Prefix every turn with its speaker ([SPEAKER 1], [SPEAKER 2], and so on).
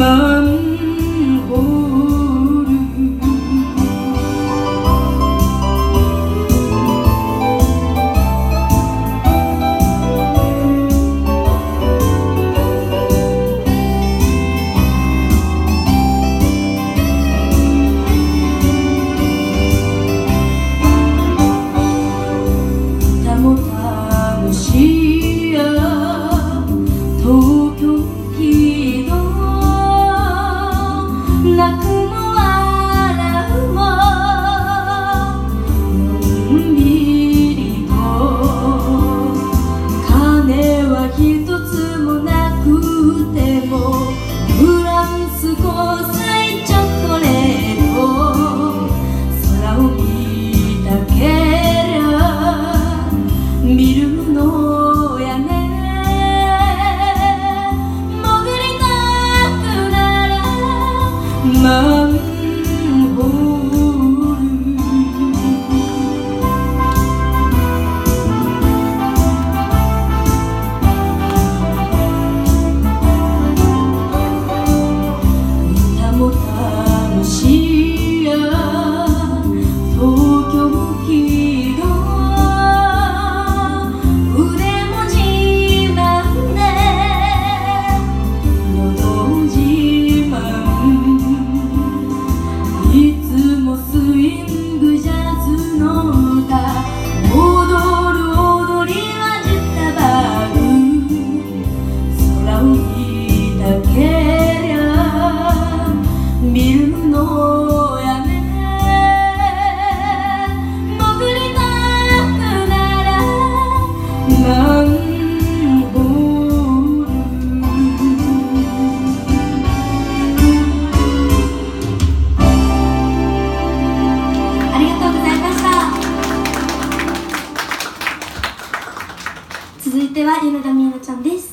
[SPEAKER 1] love love. to know
[SPEAKER 2] 手は米田美奈ちゃんです。